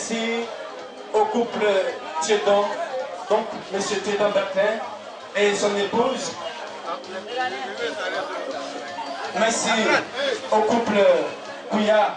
Merci au couple Tchédon, donc monsieur Tchédon Bertin et son épouse. Merci au couple Kouya.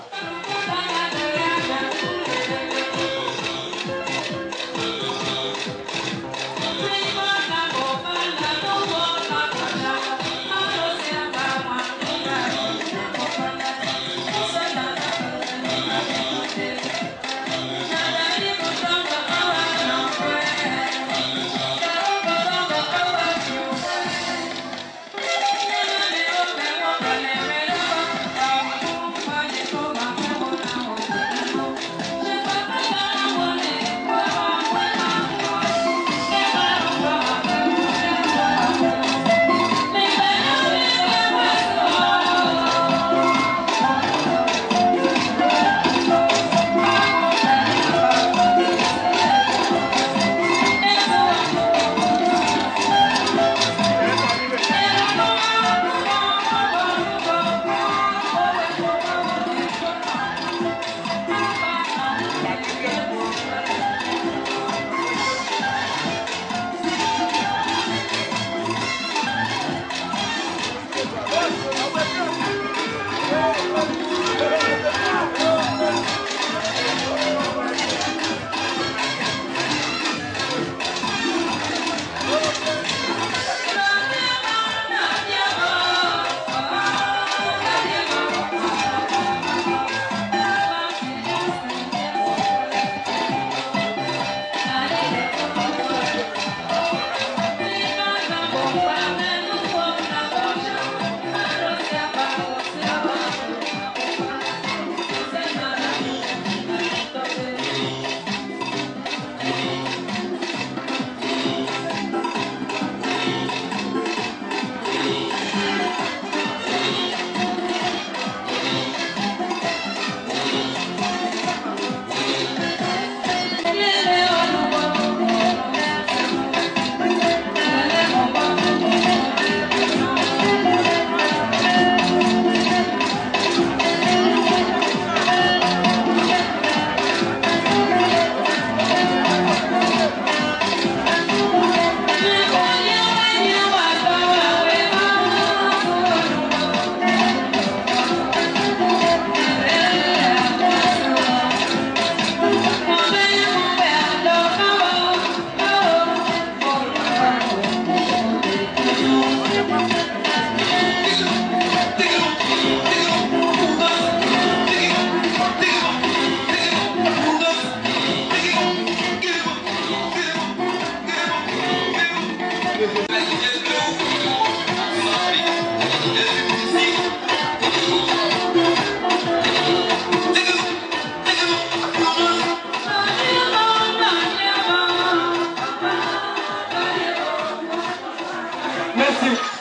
Merci, merci,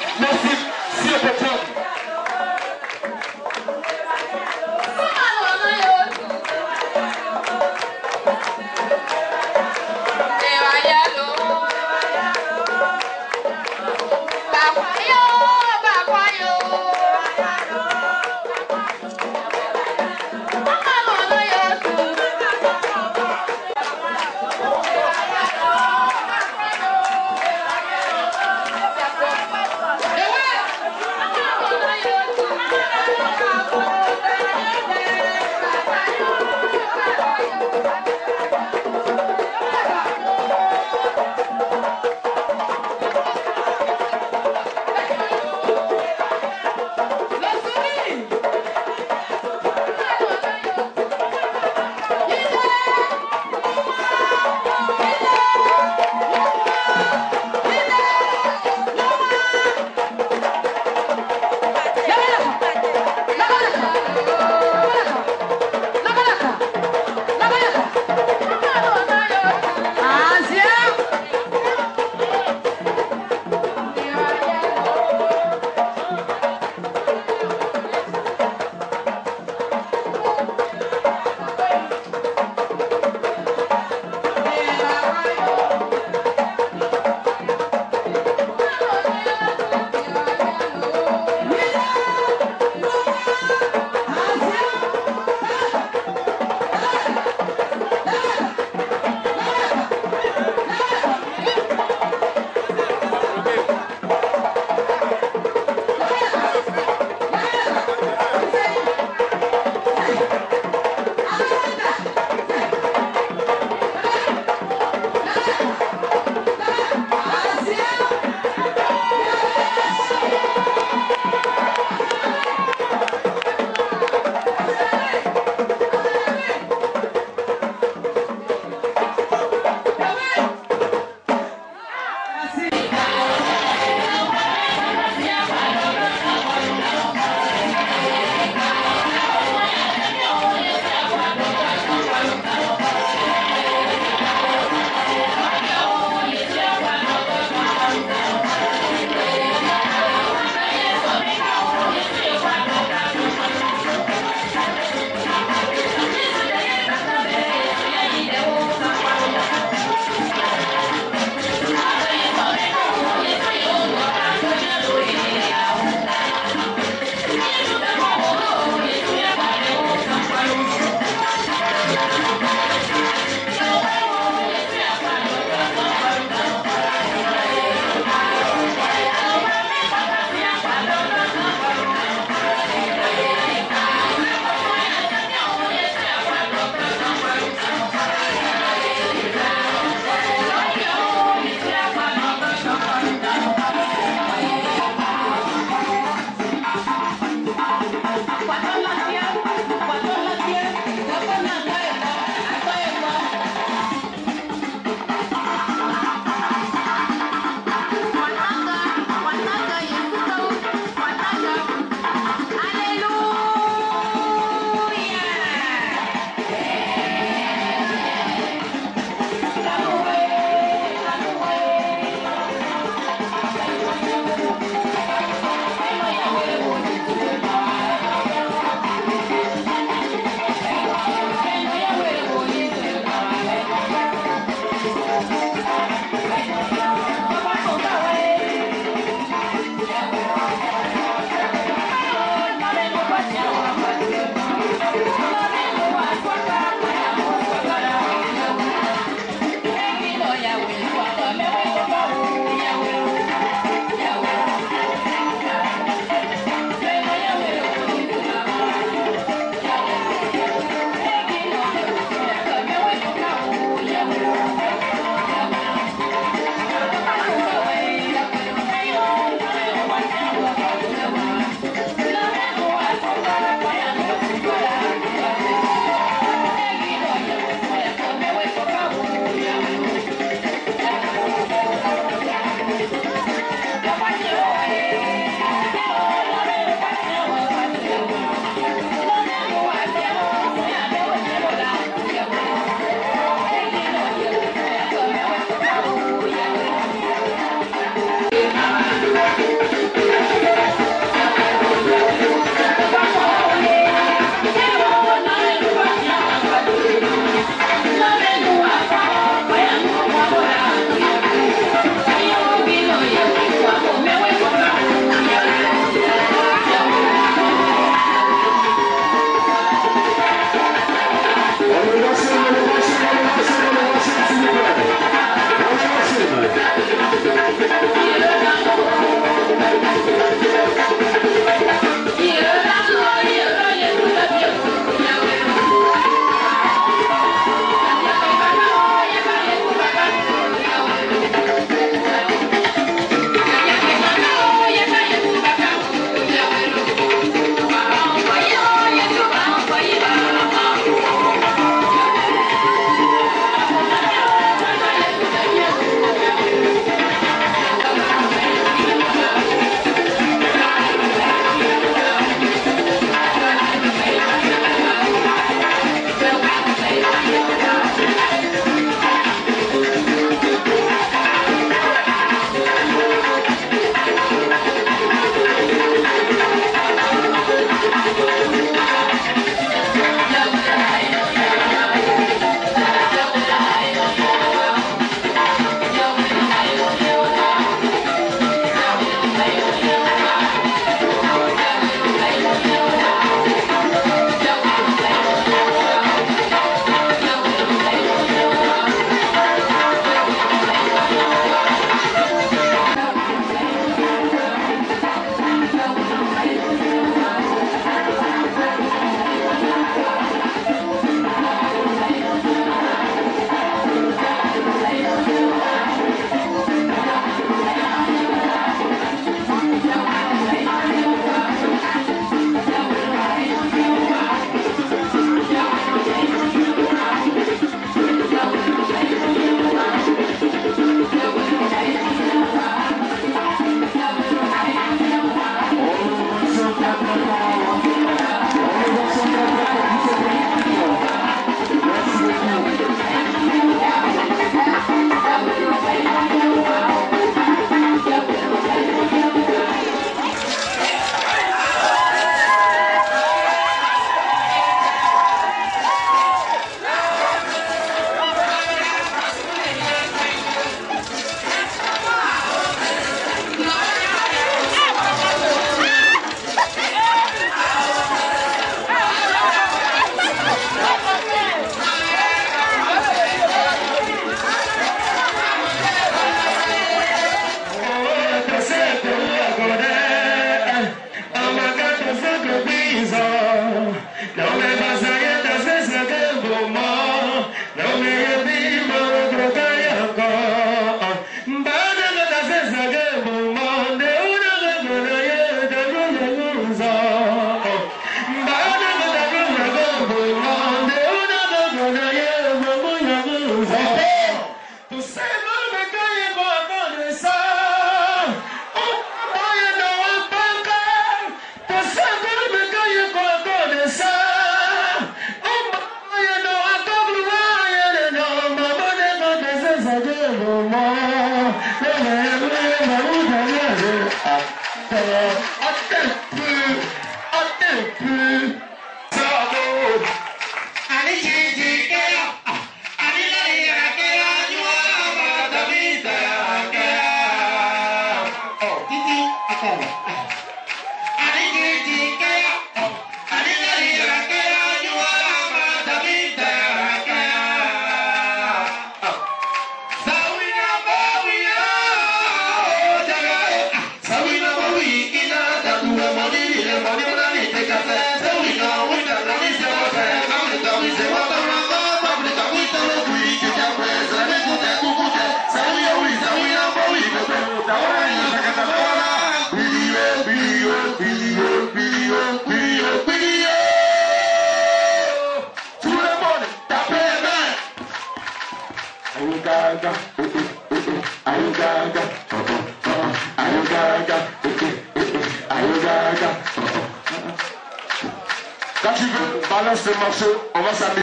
Quand tu veux, balance le morceau, on va s'amuser.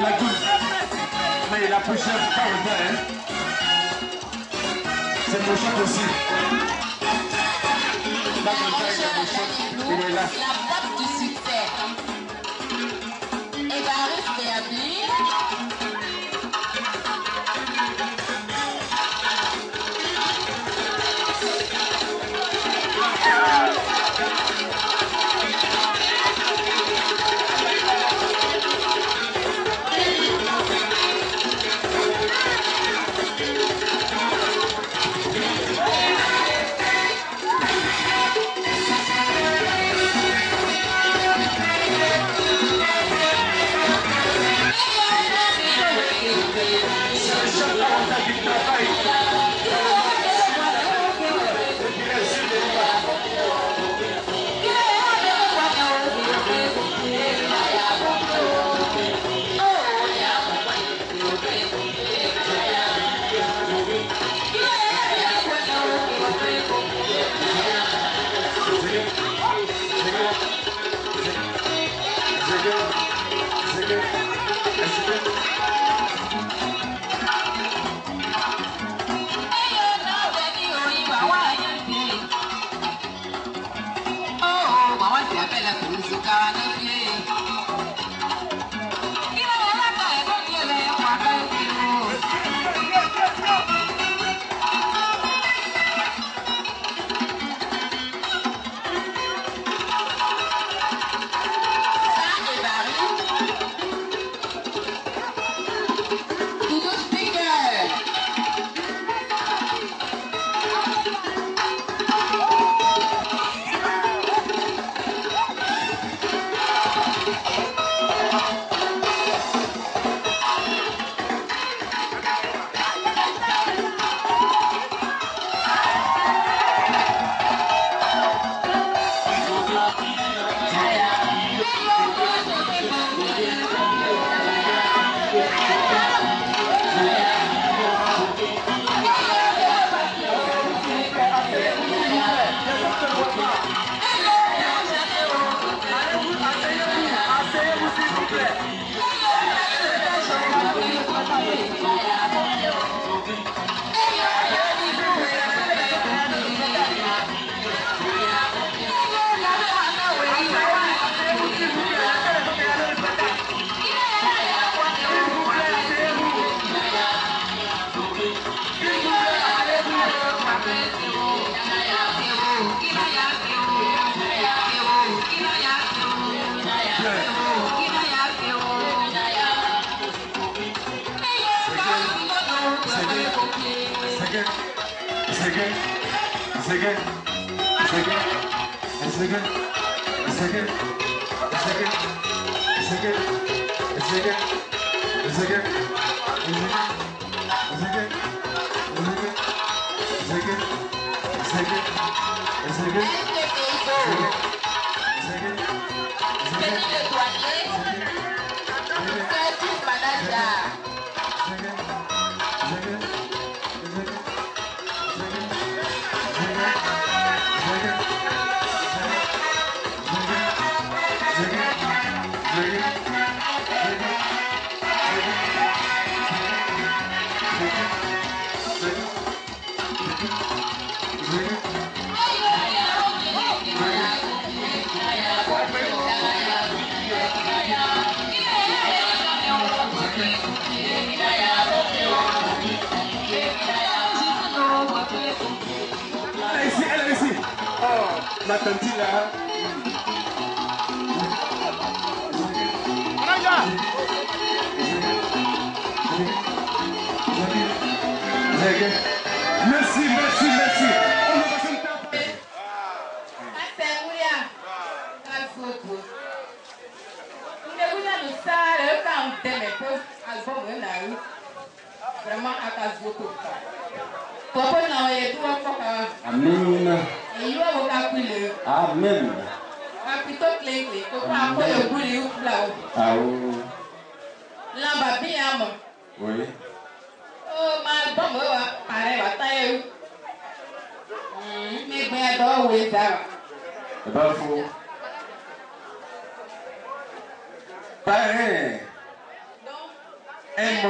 la goutte. Mais la le vin, hein. C'est mon aussi. Vin, il est mon chef. Il est là. La du succès. 别来不去干那别。it, shake it, and shake it, and shake it, and shake it, and shake it, and shake it, and shake it, and shake it, and shake it, and shake it, and shake it, and shake it, and shake it, and shake it. Merci, merci, merci. Vraiment, à est-on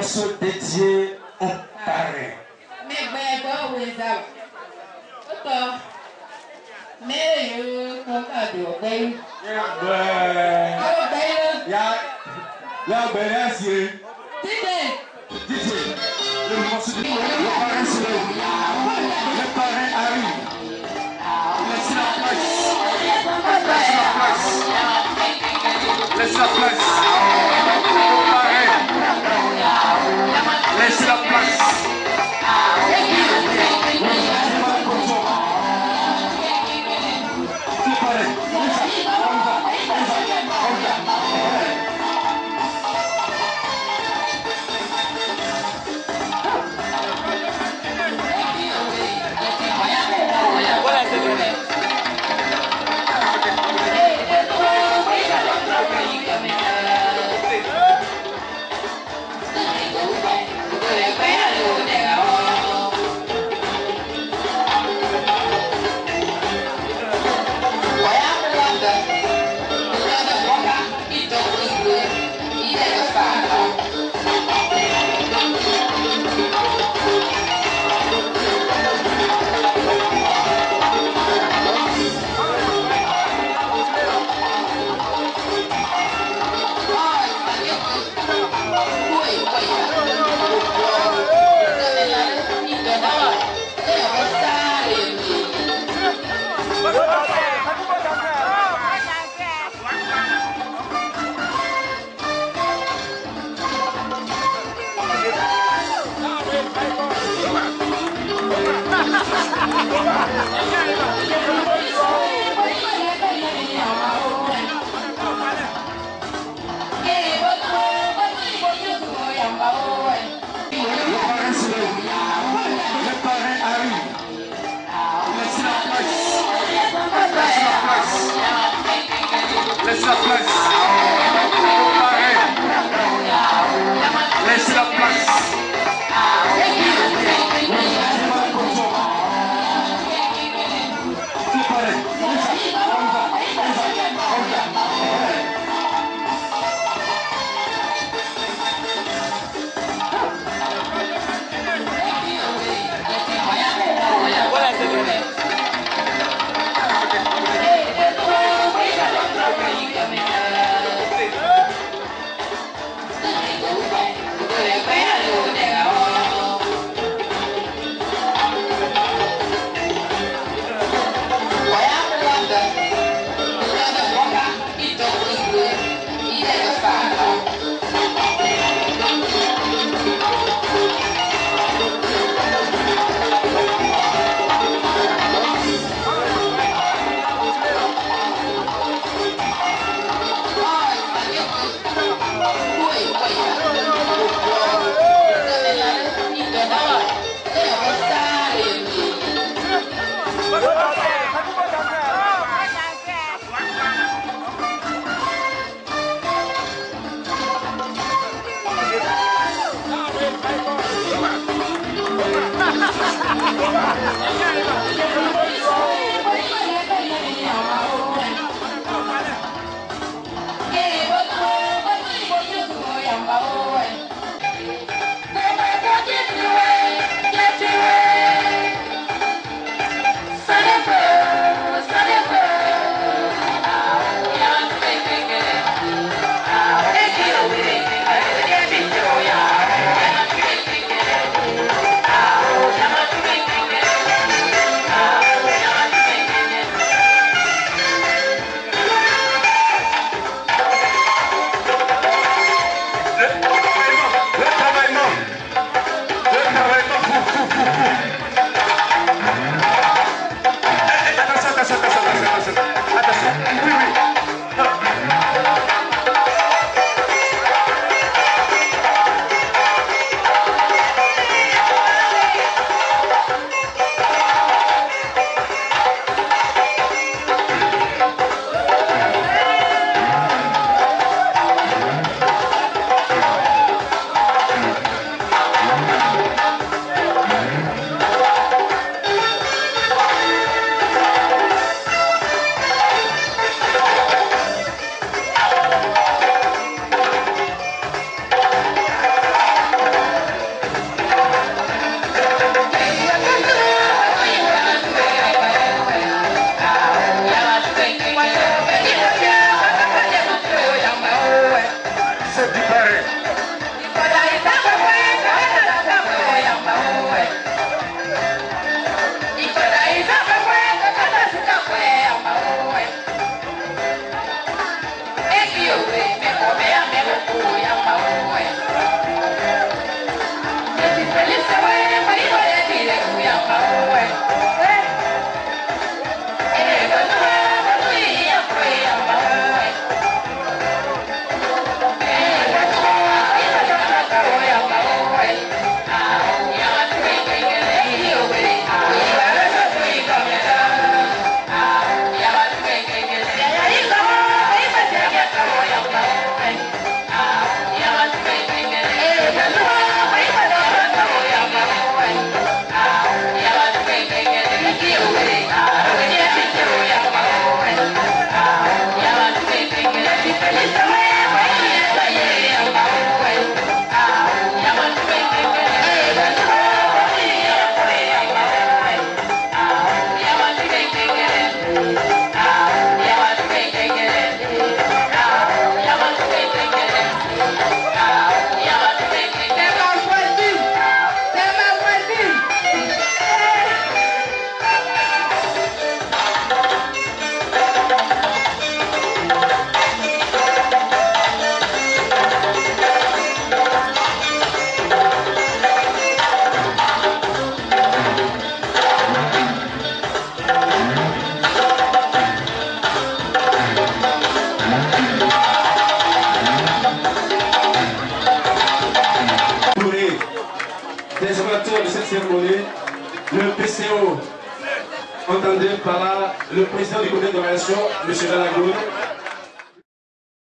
seul dédié